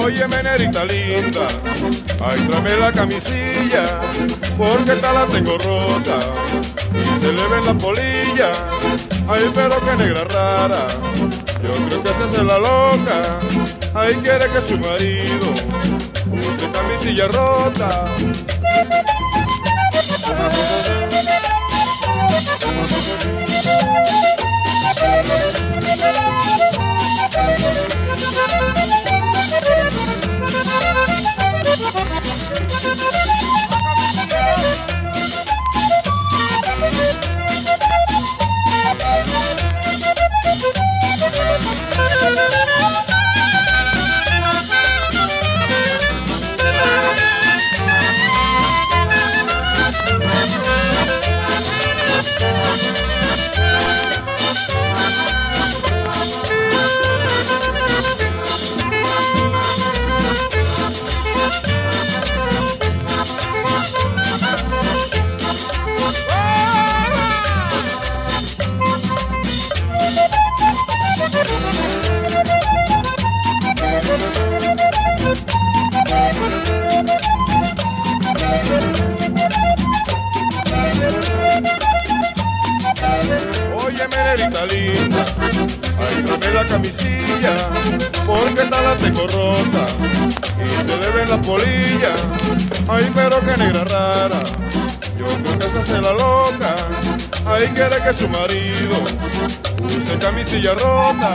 Oye, menerita linda, ay, tráeme la camisilla, porque esta la tengo rota y se le ven las polillas. Ay, pero que negra rara, yo creo que se hace la loca Ay, quiere que su marido use camisilla rota. Oye, menerita linda, ay, tráeme la camisilla, porque esta la tengo rota y se le ven las polillas. Ay, pero qué negra rara, yo creo que se hace la loca. Ay, quiere que su marido use camisilla rota.